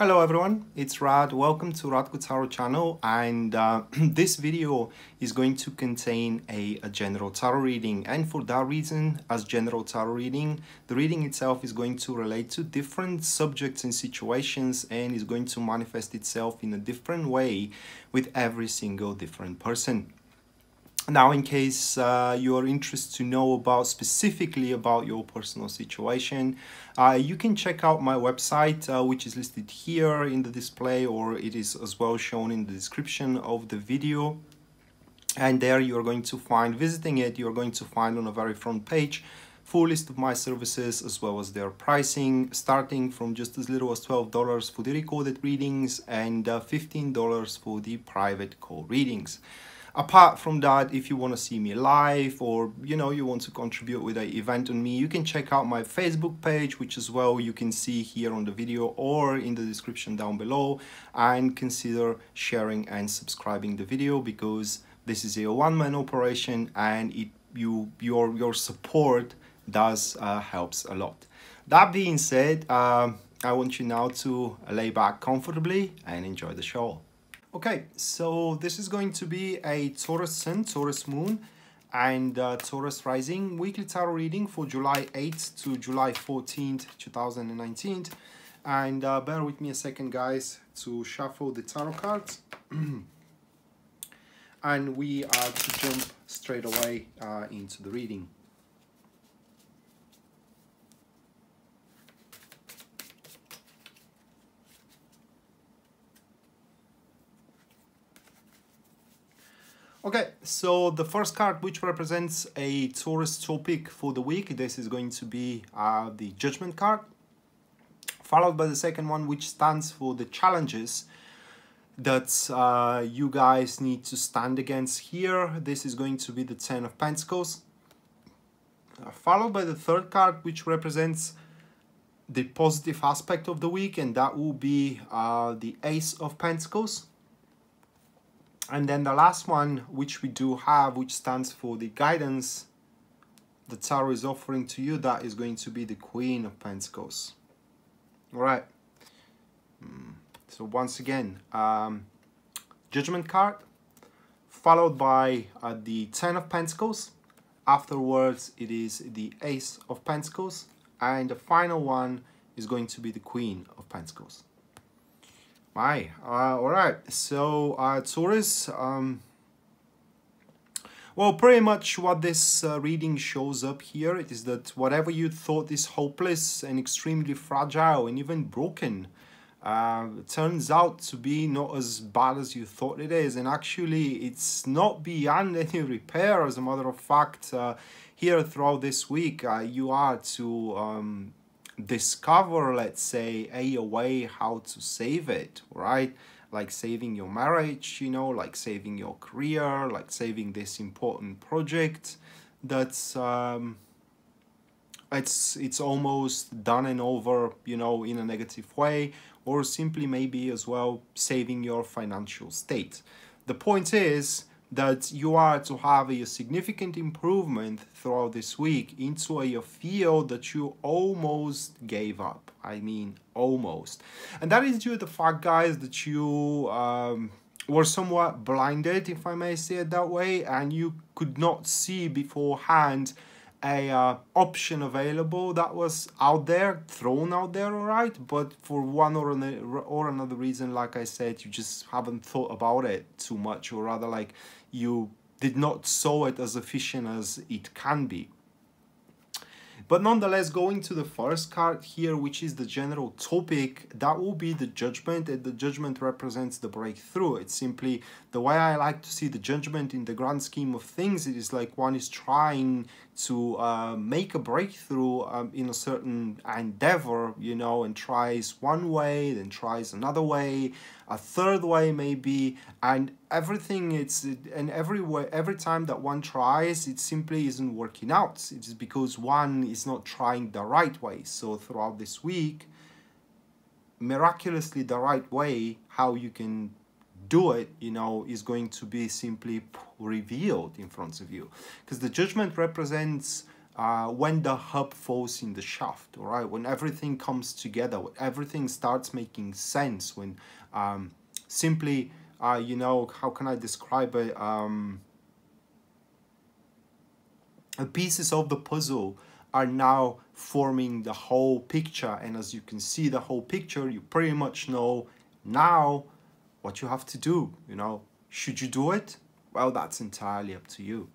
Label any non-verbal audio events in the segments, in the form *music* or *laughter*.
Hello everyone, it's Radko. Welcome to Radko Tarot channel and uh, *clears throat* this video is going to contain a, a, general tarot reading and for that reason as general tarot reading the reading itself is going to relate to different subjects and situations and is going to manifest itself in a different way with every single different person. Now, in case uh, you are interested to know about specifically about your personal situation, uh, you can check out my website, uh, which is listed here in the display, or it is as well shown in the description of the video. And there you are going to find, visiting it, you are going to find on a very front page, full list of my services as well as their pricing, starting from just as little as $12 for the recorded readings and uh, $15 for the private call readings apart from that if you want to see me live or you know you want to contribute with an event on me you can check out my facebook page which as well you can see here on the video or in the description down below. And consider sharing and subscribing the video because this is a one-man operation and it you your your support does uh, helps a lot. That being said uh, i want you now to lay back comfortably and enjoy the show Okay, so this is going to be a Taurus Sun, Taurus Moon, and uh, Taurus Rising weekly tarot reading for July 8th to July 14th, 2019. And uh, bear with me a second, guys, to shuffle the tarot cards. *clears throat* and we are to jump straight away uh, into the reading. Okay, so the first card which represents a Taurus topic for the week, this is going to be uh, the Judgment card, followed by the second one which stands for the challenges that uh, you guys need to stand against here. This is going to be the Ten of Pentacles, uh, followed by the third card which represents the positive aspect of the week and that will be uh, the Ace of Pentacles and then the last one, which we do have, which stands for the guidance the Tarot is offering to you, that is going to be the Queen of Pentacles. All right. Hmm. So once again, um, Judgment card, followed by uh, the Ten of Pentacles. Afterwards, it is the Ace of Pentacles. And the final one is going to be the Queen of Pentacles. Hi. Uh, all right. So, uh, Taurus, um, well, pretty much what this uh, reading shows up here it is that whatever you thought is hopeless and extremely fragile and even broken uh, turns out to be not as bad as you thought it is. And actually, it's not beyond *laughs* any repair. As a matter of fact, uh, here throughout this week, uh, you are to um, discover, let's say, a, a way how to save it, right? Like saving your marriage, you know, like saving your career, like saving this important project that's um, it's it's almost done and over, you know, in a negative way, or simply maybe as well saving your financial state. The point is that you are to have a significant improvement throughout this week into a field that you almost gave up. I mean, almost. And that is due to the fact, guys, that you um, were somewhat blinded, if I may say it that way, and you could not see beforehand a uh, option available that was out there thrown out there all right but for one or another or another reason like i said you just haven't thought about it too much or rather like you did not saw it as efficient as it can be but nonetheless, going to the first card here, which is the general topic, that will be the judgment, and the judgment represents the breakthrough. It's simply the way I like to see the judgment in the grand scheme of things. It is like one is trying to uh, make a breakthrough um, in a certain endeavor, you know, and tries one way, then tries another way, a third way maybe, and everything it's and every way, every time that one tries, it simply isn't working out. It is because one is not trying the right way. So throughout this week, miraculously the right way, how you can do it, you know, is going to be simply revealed in front of you. Because the judgment represents uh, when the hub falls in the shaft, all right? When everything comes together, when everything starts making sense, when um, simply, uh, you know, how can I describe it? Um, pieces of the puzzle are now forming the whole picture. And as you can see the whole picture, you pretty much know now what you have to do, you know. Should you do it? Well, that's entirely up to you.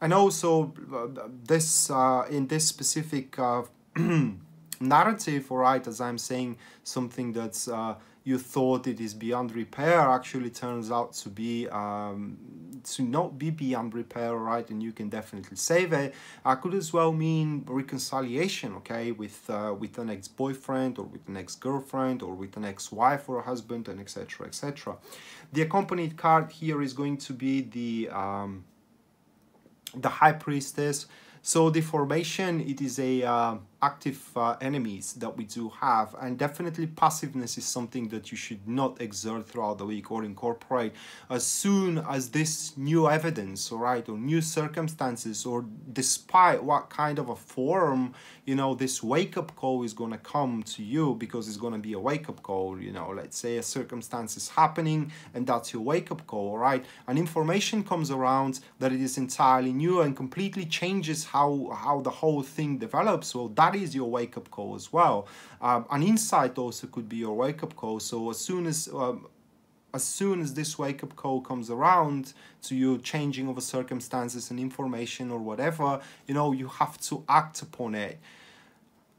And also, uh, this uh, in this specific uh, *clears throat* narrative, all right, as I'm saying, something that's uh, you thought it is beyond repair actually turns out to be um, to not be beyond repair right? And you can definitely save it. I could as well mean reconciliation okay? With uh, with an ex-boyfriend or with an ex-girlfriend or with an ex-wife or a husband and etc etc the accompanied card here is going to be the um, the high priestess. So the formation, it is a uh, active uh, enemies that we do have and definitely passiveness is something that you should not exert throughout the week or incorporate as soon as this new evidence all right or new circumstances or despite what kind of a form you know this wake-up call is going to come to you because it's going to be a wake-up call you know let's say a circumstance is happening and that's your wake-up call all right? And information comes around that it is entirely new and completely changes how how the whole thing develops. Well that is your wake-up call as well. Um, an insight also could be your wake-up call. So as soon as um, as soon as this wake-up call comes around to you changing of circumstances and information or whatever you know you have to act upon it.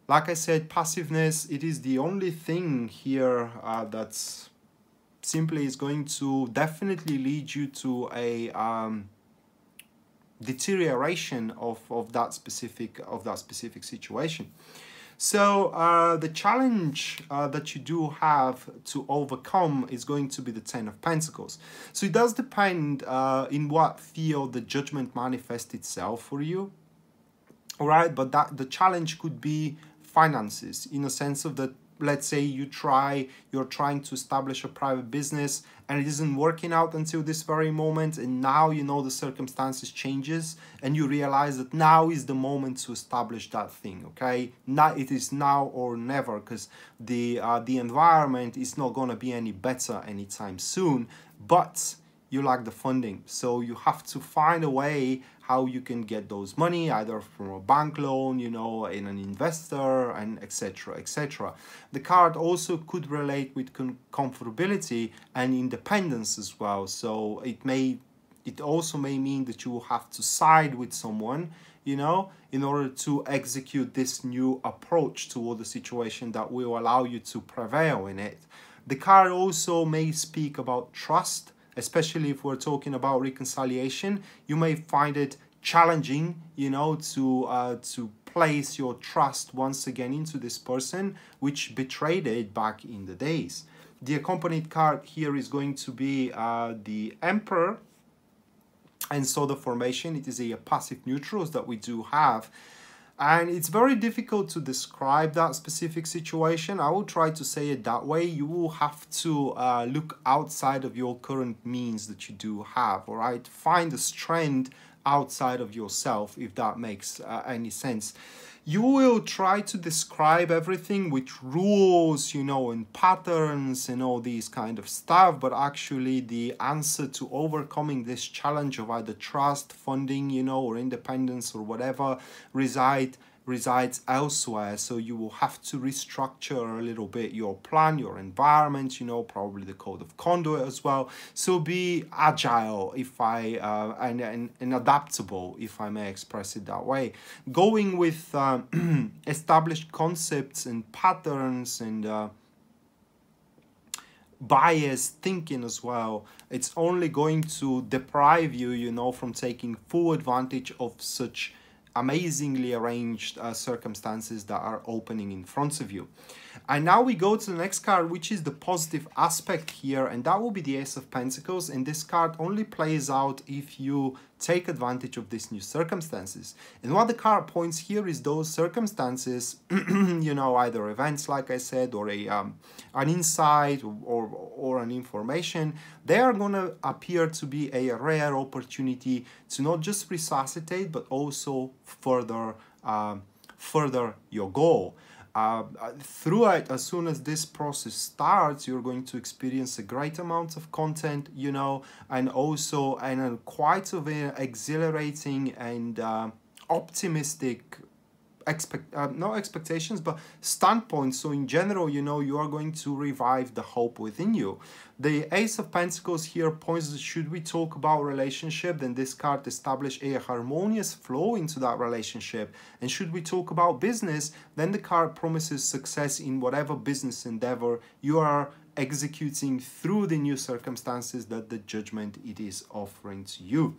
Like i said passiveness it is the only thing here uh, that's simply is going to definitely lead you to a um, deterioration of, of that specific of that specific situation. So uh, the challenge uh, that you do have to overcome is going to be the Ten of Pentacles. So it does depend uh, in what field the judgment manifests itself for you. All right, but that the challenge could be finances in a sense of that let's say you try you're trying to establish a private business and it isn't working out until this very moment and now you know the circumstances changes and you realize that now is the moment to establish that thing okay? Now it is now or never because the uh, the environment is not going to be any better anytime soon but you lack the funding. So you have to find a way how you can get those money either from a bank loan you know in an investor and etc etc the card also could relate with comfortability and independence as well. So it may it also may mean that you will have to side with someone you know in order to execute this new approach toward the situation that will allow you to prevail in it. The card also may speak about trust especially if we're talking about reconciliation, you may find it challenging, you know, to uh, to place your trust once again into this person which betrayed it back in the days. The accompanied card here is going to be uh, the Emperor, and so the formation, it is a passive neutrals that we do have and it's very difficult to describe that specific situation. I will try to say it that way. You will have to uh, look outside of your current means that you do have, all right? Find a strength outside of yourself, if that makes uh, any sense you will try to describe everything with rules, you know, and patterns and all these kind of stuff, but actually the answer to overcoming this challenge of either trust, funding, you know, or independence or whatever reside resides elsewhere so you will have to restructure a little bit your plan your environment you know probably the code of conduit as well. So be agile if i uh, and, and, and adaptable if i may express it that way. Going with um, *clears throat* established concepts and patterns and uh, biased thinking as well it's only going to deprive you you know from taking full advantage of such amazingly arranged uh, circumstances that are opening in front of you. And now we go to the next card, which is the positive aspect here, and that will be the Ace of Pentacles. And this card only plays out if you take advantage of these new circumstances. And what the card points here is those circumstances, *clears throat* you know, either events, like I said, or a um, an insight, or, or an information, they are going to appear to be a rare opportunity to not just resuscitate but also further uh, further your goal. Uh, through it, as soon as this process starts, you're going to experience a great amount of content, you know, and also and quite of an exhilarating and uh, optimistic expect uh, not expectations but standpoints so in general you know you are going to revive the hope within you. The ace of pentacles here points should we talk about relationship then this card establish a harmonious flow into that relationship. And should we talk about business then the card promises success in whatever business endeavor you are executing through the new circumstances that the judgment it is offering to you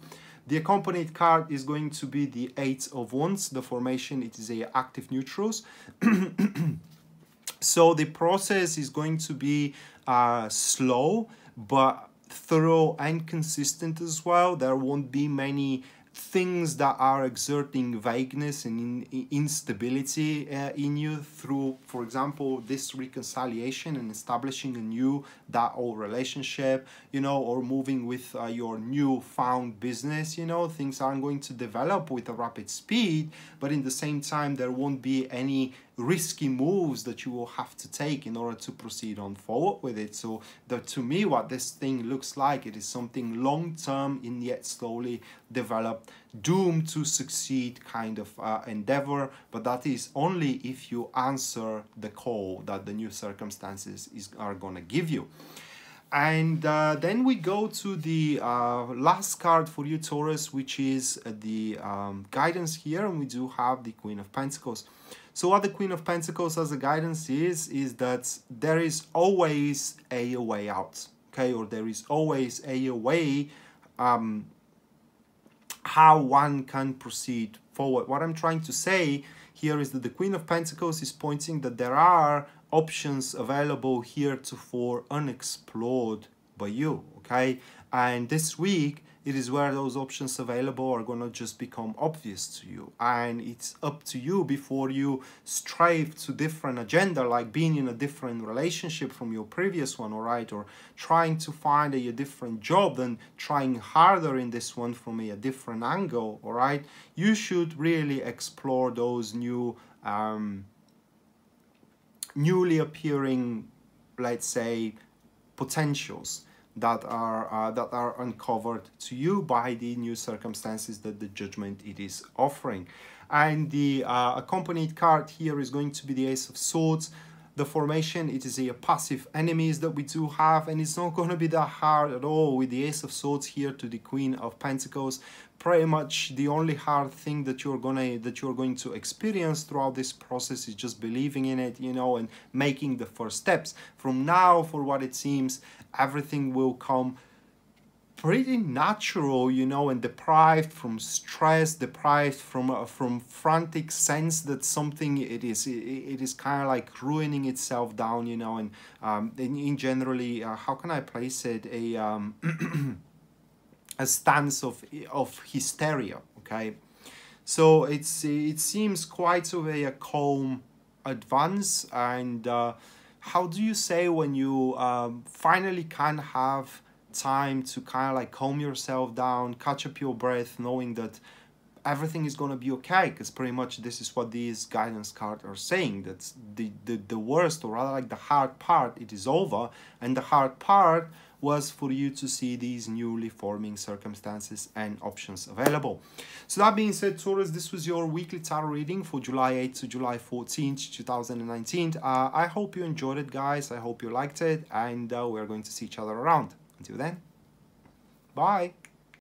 the accompanied card is going to be the Eight of Wands. The formation, it is a active neutrals. *clears throat* so the process is going to be uh, slow, but thorough and consistent as well. There won't be many things that are exerting vagueness and in, instability uh, in you through, for example, this reconciliation and establishing a new that old relationship, you know, or moving with uh, your new found business, you know, things aren't going to develop with a rapid speed, but in the same time, there won't be any risky moves that you will have to take in order to proceed on forward with it. So that to me, what this thing looks like, it is something long term in yet slowly developed, doomed to succeed kind of uh, endeavor. But that is only if you answer the call that the new circumstances is are gonna give you. And uh, then we go to the uh, last card for you, Taurus, which is the um, guidance here. And we do have the Queen of Pentacles. So what the Queen of Pentacles as a guidance is, is that there is always a way out, okay? Or there is always a way um, how one can proceed forward. What I'm trying to say here is that the Queen of Pentacles is pointing that there are options available heretofore unexplored by you, okay? And this week, it is where those options available are going to just become obvious to you. And it's up to you before you strive to different agenda like being in a different relationship from your previous one all right? Or trying to find a, a different job than trying harder in this one from a, a different angle all right? You should really explore those new um, newly appearing let's say potentials that are uh, that are uncovered to you by the new circumstances that the judgment it is offering. And the uh, accompanied card here is going to be the ace of swords the formation. It is a passive enemies that we do have and it's not going to be that hard at all with the ace of swords here to the queen of pentacles. Pretty much the only hard thing that you're gonna that you're going to experience throughout this process is just believing in it you know and making the first steps. From now for what it seems everything will come pretty natural, you know, and deprived from stress, deprived from uh, from frantic sense that something it is it, it is kind of like ruining itself down, you know, and um, in, in generally, uh, how can I place it a um, *clears throat* a stance of of hysteria, okay. So it's it seems quite a, a calm advance and. Uh, how do you say when you um, finally can have time to kind of like calm yourself down, catch up your breath, knowing that everything is going to be okay because pretty much this is what these guidance cards are saying that the, the the worst or rather like the hard part it is over and the hard part was for you to see these newly forming circumstances and options available. So that being said, Taurus, this was your weekly tarot reading for July 8th to July 14th, 2019. Uh, I hope you enjoyed it, guys. I hope you liked it, and uh, we're going to see each other around. Until then, bye.